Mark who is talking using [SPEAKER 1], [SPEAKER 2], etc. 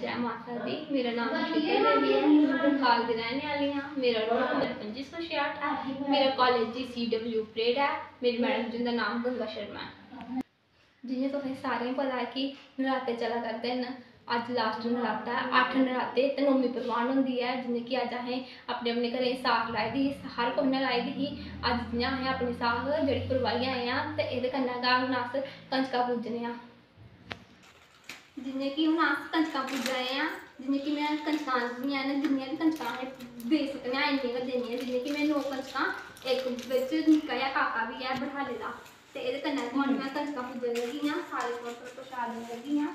[SPEAKER 1] ਜੈ ਮਾਤਾ ਦੀ। ਮੇਰਾ ਨਾਮ ਸ਼ਿਕਰ ਦੇਵੀ ਹੈ, ਮੈਂ ਬਰਖਾਲ ਦੀ ਰਹਿਣ ਵਾਲੀ ਹਾਂ। ਮੇਰਾ ਰੋਲ ਨੰਬਰ 2566 ਮੇਰਾ ਕਾਲਜ ਜੀ ਸੀਡਬਲਯੂ ਪਰੇਡ ਹੈ। ਮੇਰੀ ਮੈਡਮ ਜੀ ਦਾ ਨਾਮ ਗੰਗਾ ਸ਼ਰਮਾ ਹੈ। ਜਿਵੇਂ ਤੁਹਾਨੂੰ ਸਾਰਿਆਂ ਨੂੰ ਪਤਾ ਕਿ ਨਰਾਤੇ ਚਲਾ ਕਰਦੇ ਨੇ ਅੱਜ ਲਾਸਟ ਨਰਾਤਾ ਹੈ। ਅੱਠ ਨਰਾਤੇ ਤੇ ਨੌਵੀਂ ਪ੍ਰਵਾਨ ਹੁੰਦੀ ਹੈ। ਜਿਵੇਂ ਕਿ ਅੱਜ ਅਸੀਂ ਆਪਣੇ ਆਪਣੇ ਘਰੇ ਸਾਖ ਲਾਈ ਦੀ ਹਰ ਕੋਈ ਨੇ ਲਾਈ ਦੀ ਅੱਜ ਜਿਵੇਂ ਅਸੀਂ ਆਪਣੀ ਸਾਖ ਜਿਹੜੀ ਪ੍ਰਵਾਈ ਆਏ ਆ ਤੇ ਇਹਦੇ ਕੰਨਾਂ ਦਾ ਹੁਣ ਅਸ ਪੂਜਨੇ ਆ जिन्हें कि हूँ अस कंजक पूजा रहे हैं जिन्हें कि मैं कंजक जिन्या भी कंजक अस दे सकने इन देनी है जिन्हें कि मैं नौ कंजक एक बिच निका जहा काका भी है बैठा ले तो पूजन लगी हाँ सारे प्रसाद लगी हाँ